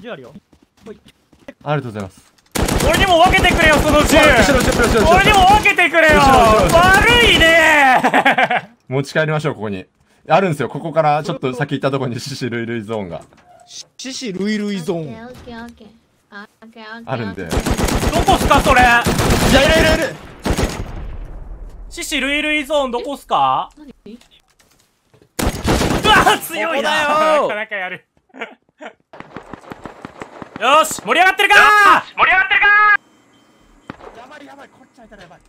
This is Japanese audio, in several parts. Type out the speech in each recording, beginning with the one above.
銃あるよ。ありがとうございます。俺にも分けてくれよその銃。俺にも分けてくれよ。悪いね。持ち帰りましょうここに。あるんですよここから。ちょっと先行ったところに獅子類類ゾーンが。獅子類類ゾーン。オッケーオッケーオッケー。あるんで。どこっすかそれ？いやいるいる。いる獅子類類ゾーンどこっすか？何？うわ強いな。なかなかやるよし盛り上がってるか？盛り上がってるか？やばいやばいこっち開いたらやばい。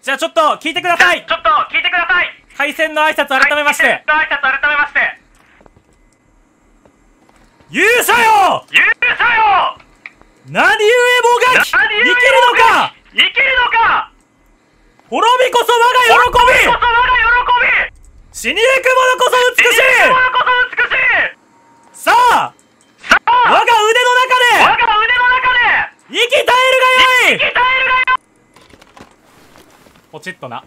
じゃあちょっと聞いてください。ちょっと聞いてください。対戦の挨拶改めまして。挨拶改めまして。勇者よ！勇者よ！何故もがき生きるのか？生きるのか？滅びこそ我が喜び！こそ我が喜び！死にゆく者こそ美しい死にゆく者こそ美しいさあさあ我が腕の中で我が腕の中で生き絶えるがよい生き絶えるがよいポチッとな。あ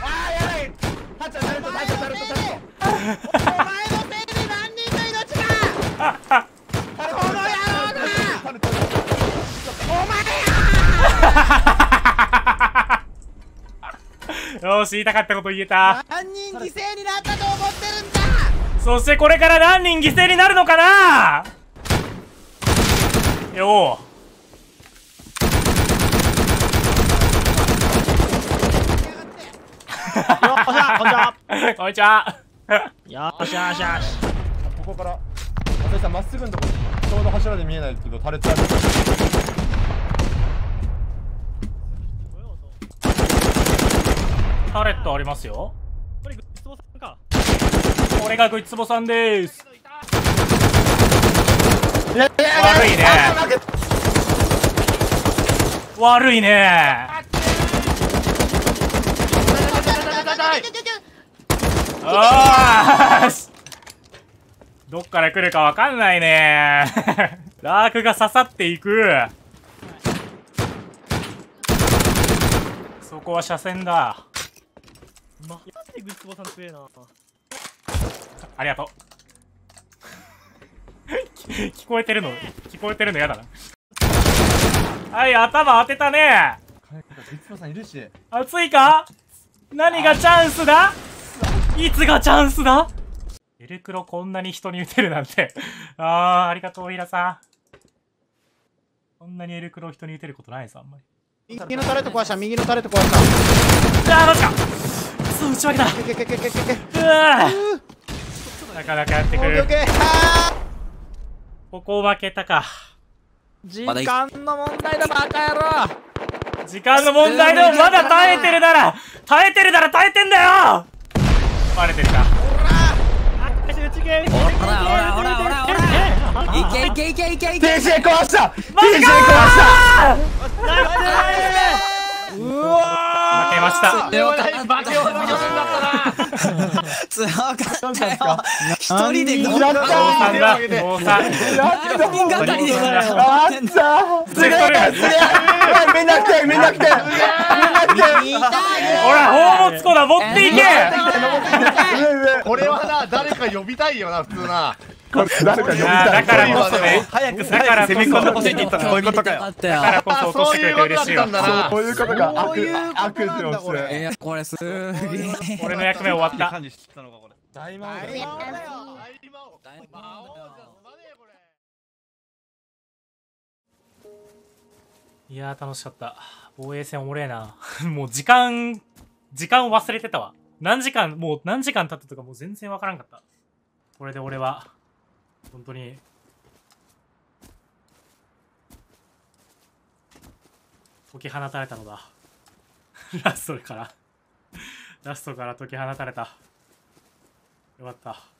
ーやばいタッチャタルトタッチャタルトタルトお前のせいで何人の命がこの野郎だタルトよし言いたかったこと言えた。何人犠牲になったと思ってるんだそしてこれから何人犠牲になるのかな。よよっしゃこんにちはうこんにちは。よっしゃよっしゃよしここから松井さんまっすぐのとこちょうど柱で見えないけど垂れてあるタレットありますよ。これグッズボさんか。これがグッツボさんです。いやいや。悪いね。悪いねあーし。どっから来るかわかんないね。ラークが刺さっていく。そこは車線だ。マジでグッズボさん強えな。ありがとう。聞 聞こえてるの？聞こえてるのやだな。はい頭当てたね。いつもさんいるし。熱いか？何がチャンスだ？いつがチャンスだ？エルクロこんなに人に打てるなんて。あー、ありがとう、ヒラさん。こんなにエルクロ人に打てることないです、あんまり。右のタレット壊した右のタレット壊したあー、マジかそう、打ち分けたけけけけけけけうわーなかなかやってくる。ここ負けたか。ー時間の問題だバカ野郎時間の問題でもまだ耐えてるなら耐えてるなら耐えてんだよバレてるか。ほらほらほらほら。ほらいけいけいけいけいけ。TJ 壊した。TJ 壊した。うわ負けました。強かった強かったよ。一人でやった坊さんだ、坊さん。何人がかりであったすげえそれすげえみんな来てみんな来て。みんな来て。ほら、宝物庫だ、持っていけ。これはな誰か呼びたいよな普通な。これ誰か呼びあーたいだからこそね。早くだから攻め込んでほしいって言ったらこういうことかよ。だからよこそ落としてくれて嬉しいわそういうことだったん。だな。こういうことがそういう悪悪事をするいやこれす。げえ俺の役目終わった。のかこれ大魔王だよ大魔王だよいやー楽しかった。防衛戦おもれえな。もう時間、時間を忘れてたわ。何時間、もう何時間経ったとかもう全然わからんかった。これで俺は、本当に、解き放たれたのだ。ラストから。ラストから解き放たれた。よかった。